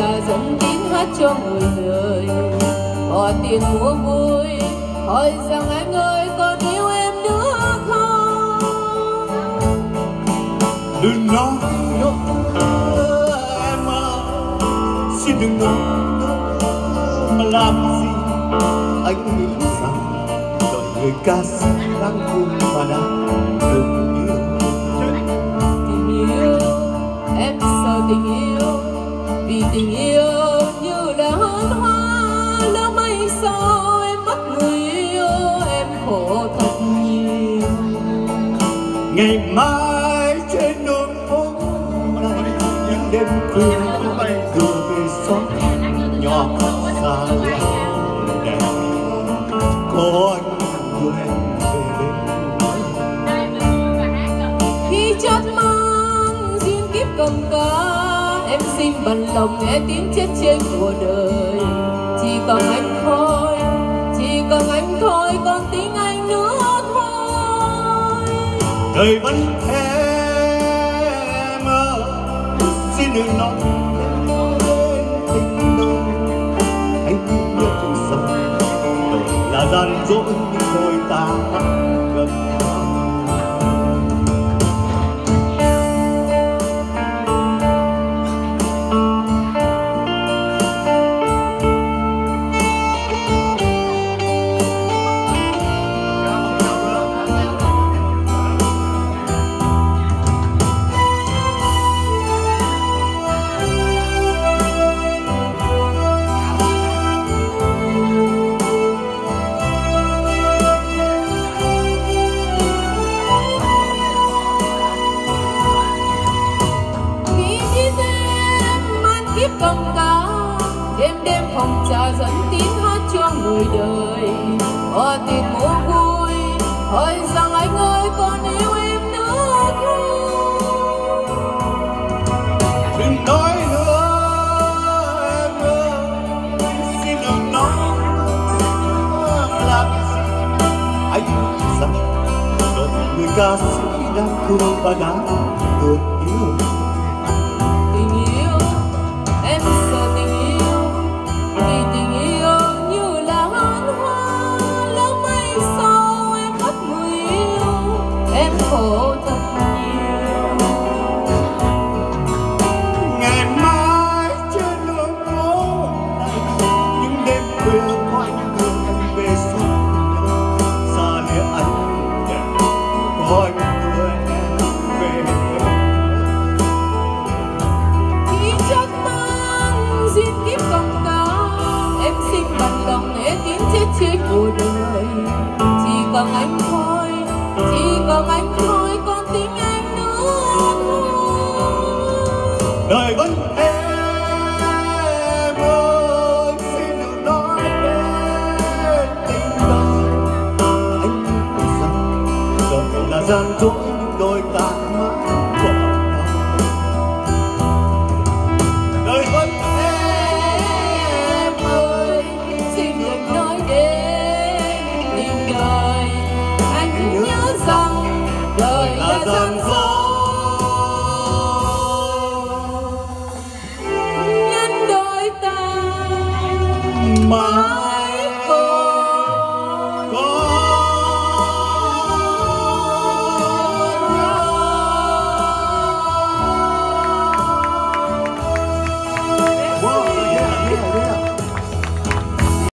đêm dẫn tiếng hát cho người. Đời bỏ tiền mua vui, hỏi rằng anh ơi còn yêu em nữa không? Đừng nói nữa em ơi xin đừng nói nữa mà làm gì? Anh nghĩ rằng đời người ca sĩ đang buồn và đang được ngày mai trên đường phố những đêm khuya dù về xóm nhỏ xa làng đẹp. Có anh đưa em về bên khi chót mang duyên kiếp cầm cá em xin bằng lòng nghe tiếng chết trên của đời. Chỉ còn anh thôi, chỉ còn anh thôi con tiếng anh đời vẫn thế mơ, xin đừng nói tình đâu anh biết rằng đời là gian dối đôi ta phòng trà dẫn tiếng hát cho người đời. Hoa tiệc mua vui, hỏi rằng anh ơi còn yêu em nữa không? Đừng nói nữa, em ơi. Xin đừng nói làm gì? Anh rằng đợi người ca sĩ đang khô và đang khổ thật nhiều ngày mai trên đường phố này những đêm khuya quanh đường về sông xa lìa anh đẹp có anh em về khi chắc mang duyên kiếp còn ca em xin bằng lòng nghe tiếng chết chết cuộc đời chỉ cần anh thôi chỉ vâng anh thôi con tính anh nữa anh đời vẫn em ơi xin đừng nói đến tình đời anh biết rằng đời là gian dối những đôi ta mãi dần gió nhân đôi ta mà